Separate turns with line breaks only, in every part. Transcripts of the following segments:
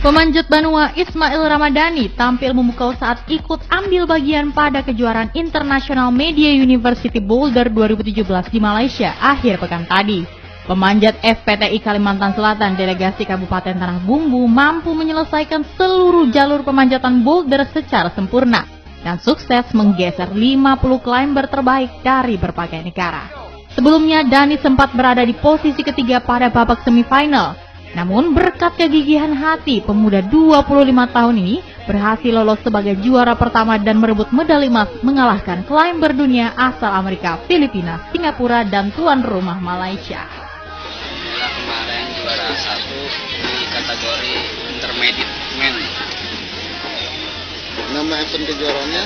Pemanjat Banua Ismail Ramadhani tampil memukau saat ikut ambil bagian pada kejuaraan International Media University Boulder 2017 di Malaysia akhir pekan tadi. Pemanjat FPTI Kalimantan Selatan Delegasi Kabupaten Tanah Bumbu mampu menyelesaikan seluruh jalur pemanjatan boulder secara sempurna dan sukses menggeser 50 climber terbaik dari berbagai negara. Sebelumnya, Dani sempat berada di posisi ketiga pada babak semifinal, namun berkat kegigihan hati, pemuda 25 tahun ini berhasil lolos sebagai juara pertama dan merebut medali emas mengalahkan climber dunia asal Amerika, Filipina, Singapura, dan tuan rumah Malaysia.
Kemarin juara satu di kategori intermediate men.
Nama event kejuaraannya?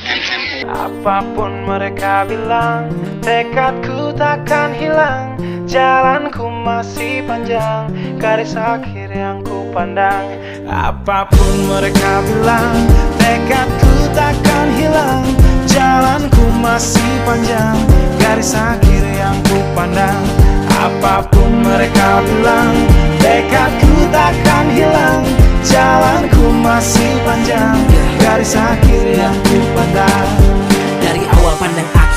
MMU.
Apa pun mereka bilang, tekadku takkan hilang. Jalanku masih panjang, garis akhir yang ku pandang. Apa pun mereka bilang, tekadku takkan hilang. Jalanku masih panjang, garis akhir yang ku pandang. Apa pun mereka bilang, tekadku takkan hilang. Jalanku masih panjang, garis akhir yang ku pandang.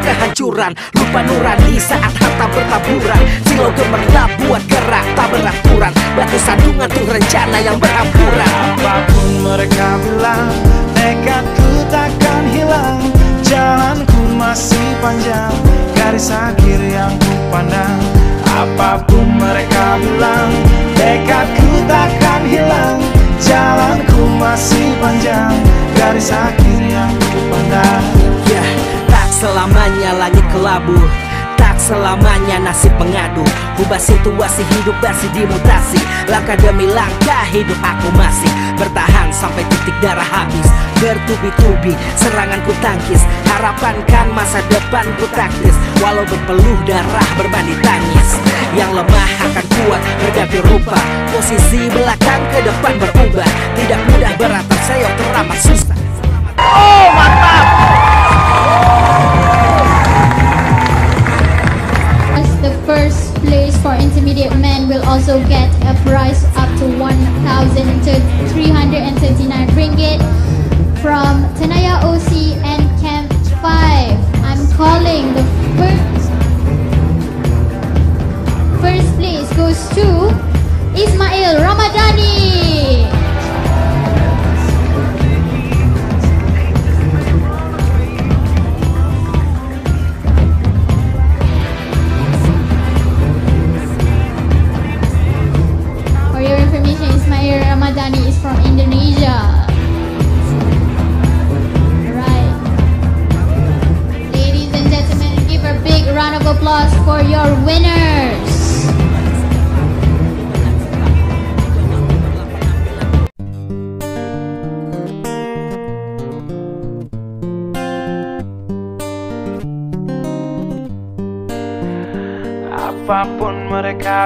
kehancuran Lupa nurani saat harta bertaburan. Silau gemerlap buat gerak tak beraturan. Batu sandungan tuh rencana yang berampuran
Apa pun mereka bilang Tekadku takkan hilang. Jalanku masih panjang Garis akhir yang ku pandang. Apa pun mereka bilang Tekadku takkan hilang. Jalanku masih panjang Garis akhir yang ku pandang.
Tak selamanya langit kelabu. Tak selamanya nasib mengadu Ubah situasi hidup masih dimutasi. Langkah demi langkah hidup aku masih. Bertahan sampai titik darah habis. Bertubi-tubi serangan ku tangkis. Harapan kan masa depan ku taktis. Walau berpeluh darah berbanding tangis. Yang lemah akan kuat berganti rupa. Posisi belakang ke depan berubah. Tidak mudah beratap seyok teramat susah.
As the first place for intermediate men will also get a prize up to 1,339 ringgit from Indonesia. Alright. Ladies and gentlemen, give a big round of applause for your winners.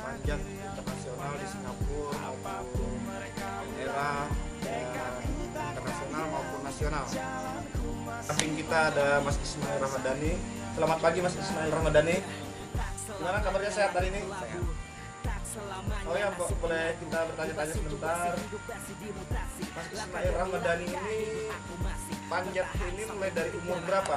panjat internasional di Singapura maupun era eh, internasional maupun nasional. Samping kita ada Mas Ismail Ramadhani. Selamat pagi Mas Ismail Ramadhani. Gimana kabarnya sehat hari ini? Oh ya, Bo- boleh kita bertanya-tanya sebentar. Mas Ismail Ramadhani ini panjat ini mulai dari umur berapa?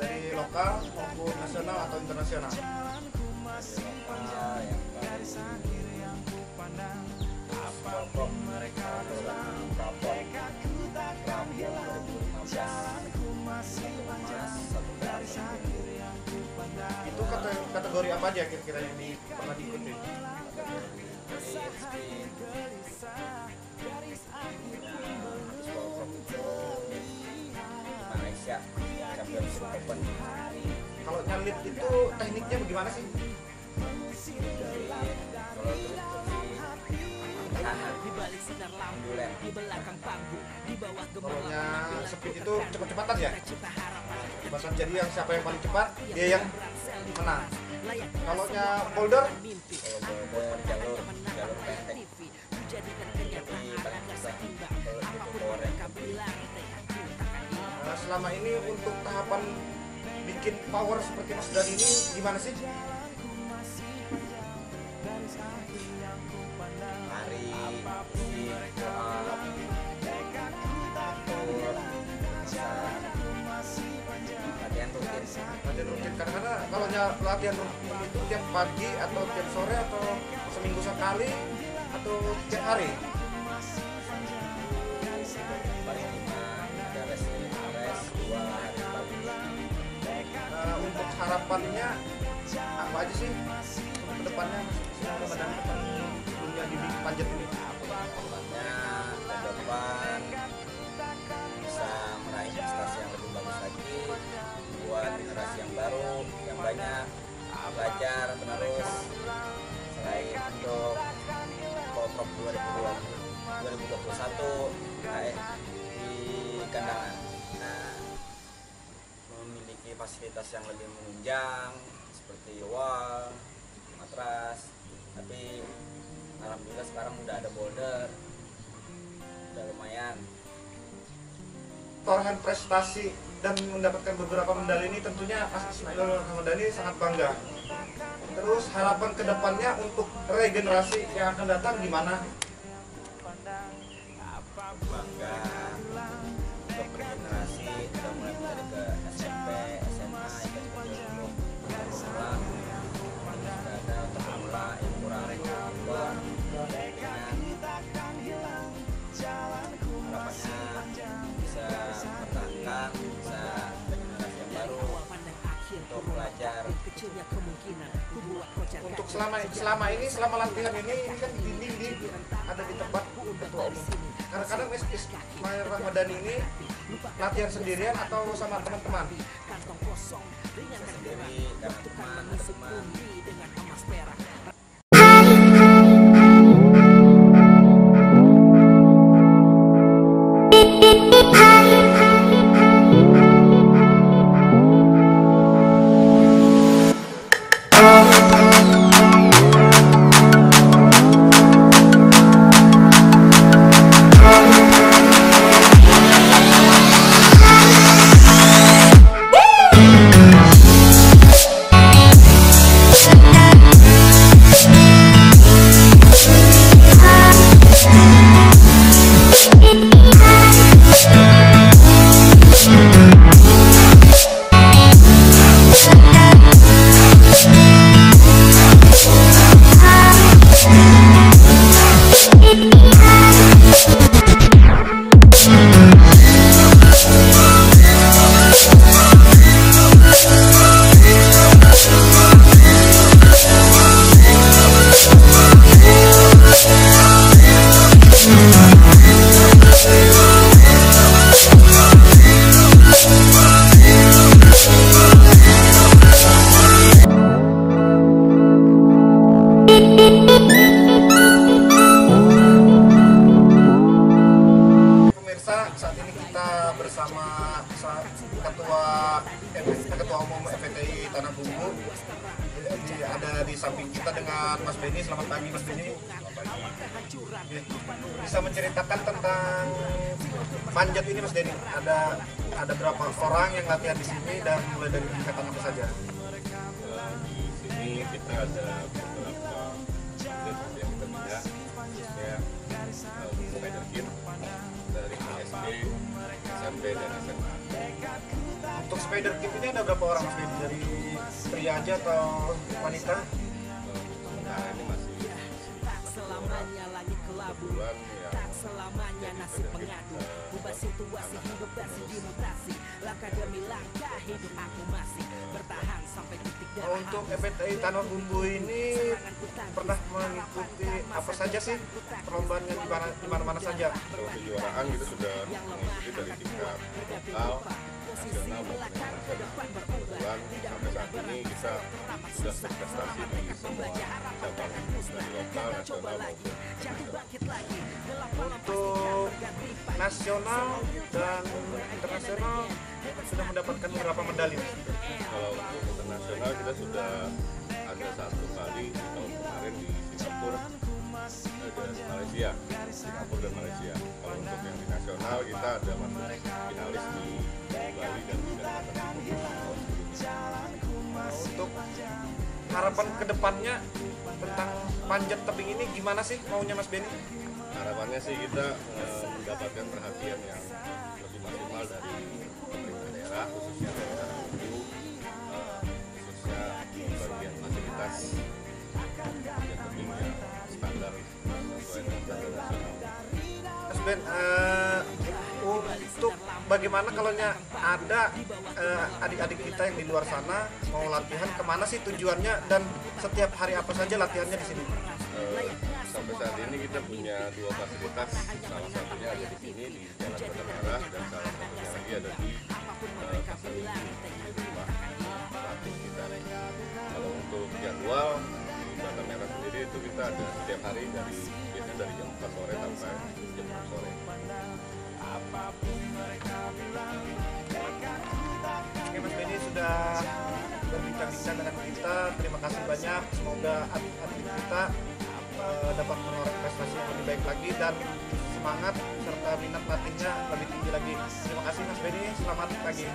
dari lokal maupun nasional atau internasional. Itu kate- kategori apa aja kira-kira yang di, pernah diikuti?
Malaysia Championship Open
Kalau nyalit itu tekniknya bagaimana sih?
kalau itu ambulan
Kalau yang speed itu cepat-cepatan ya? Cepat jadi yang siapa yang paling cepat? Dia yang menang. Kalau
kalau boulder jalur jalur pendek. Tapi paling susah kalau itu powernya
Nah, selama ini untuk tahapan bikin power seperti Mas Dani ini gimana sih?
hari latihan rutin
Latihan rutin karena kalau nya- latihan rutin itu tiap pagi atau tiap sore atau seminggu sekali atau tiap hari. Harapannya apa aja sih ke depannya depan dunia di panjat ini?
harapannya ke depan bisa meraih prestasi yang lebih bagus lagi buat generasi yang baru yang banyak belajar menerus selain untuk Polprov 2020 2021 eh, di kandangan nah memiliki fasilitas yang lebih menunjang seperti wall matras tapi alhamdulillah sekarang udah ada boulder udah lumayan
torehan prestasi dan mendapatkan beberapa medali ini tentunya Mas Ismail Ramadhani sangat bangga. Terus harapan ke depannya untuk regenerasi yang akan datang gimana?
bangga untuk bergenerasi udah mulai dari ke SMP, SMA, belajar
Untuk selama selama ini selama latihan ini ini kan bimbing di ada di tempat ketua umum. Kadang-kadang Mas Ismail Ramadhani ini latihan sendirian atau sama teman-teman?
sendiri karena teman ada teman
Thank
kita dengan Mas Beni. Selamat pagi Mas Beni. Bisa menceritakan tentang panjat ini Mas Denny. Ada ada berapa orang yang latihan di sini dan mulai dari tingkatan apa saja?
di sini kita ada beberapa yang kita punya khususnya spider kid dari SD, SMP dan SMA.
Untuk spider kit ini ada berapa orang Mas Beni? Dari pria aja atau wanita?
Sementara ini masih
Selamanya lagi kelabu.
kebetulan yang
Tak selamanya nasib pengadu. Ubah situasi hidup versi dimutasi Langkah demi langkah hidup aku masih Bertahan sampai titik
Oh,
darah
untuk FPTI Tanah Bumbu ini pernah mengikuti apa saja sih perlombaannya di mana di mana-mana saja?
kalau kejuaraan kita sudah mengikuti dari tingkat lokal, nasional maupun internasional. Kebetulan sampai saat ini kita sudah berprestasi di semua cabang dari lokal, nasional maupun internasional.
Untuk nasional dan internasional sudah mendapatkan beberapa medali. Mas?
Kalau untuk internasional kita sudah ada satu kali di tahun kemarin di Singapura eh, dan Malaysia, Singapura dan Malaysia. Kalau untuk yang di nasional kita ada masuk
harapan ke depannya tentang panjat tebing ini gimana sih maunya Mas Beni?
Harapannya sih kita eh, mendapatkan perhatian yang lebih maksimal dari pemerintah daerah, khususnya dari daerah Hulu, eh, khususnya bagian fasilitas yang tebing yang standar sesuai dengan standar nasional.
Mas Ben, eh, bagaimana kalau ada eh, adik-adik kita yang di luar sana mau latihan ke mana sih tujuannya dan setiap hari apa saja latihannya di sini?
Eh, sampai saat ini kita punya dua fasilitas, salah satunya ada di sini di Jalan Kota Merah dan salah satunya lagi ada di eh, Pasar rumah pelatih kita. Kalau untuk jadwal di Kota Merah sendiri itu kita ada setiap hari dari biasanya dari jam 4 sore sampai jam 6 sore.
Oke Mas Beni sudah berbincang-bincang dengan kita. Terima kasih banyak. Semoga atlet-atlet kita eh, dapat menoreh prestasi yang lebih baik lagi dan semangat serta minat latihnya lebih tinggi lagi. Terima kasih Mas Beni. Selamat pagi.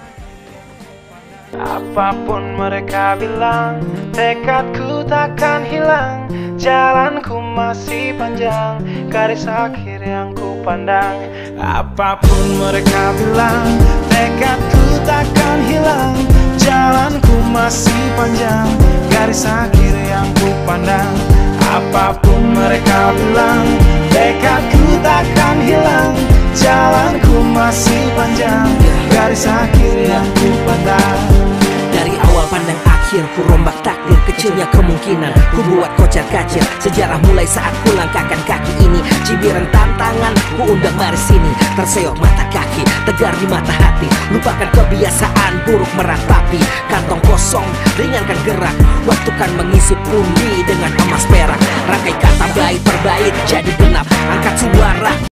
Apa pun mereka bilang Tekadku takkan hilang Jalanku masih panjang Garis akhir yang ku pandang. Apa pun mereka bilang Tekadku takkan hilang. Jalanku masih panjang Garis akhir yang ku pandang. Apa pun mereka bilang Tekadku takkan hilang. Jalanku masih panjang Garis akhir yang ku pandang.
Dari awal pandang akhir ku rombak Kecilnya kemungkinan ku buat kocar kacir. Sejarah mulai saat ku langkahkan kaki ini. Cibiran tantangan ku undang mari sini Terseok mata kaki tegar di mata hati. Lupakan kebiasaan buruk meratapi Kantong kosong ringankan gerak. Waktu kan mengisi pundi dengan emas perak. Rangkai kata bait per bait jadi genap. Angkat suara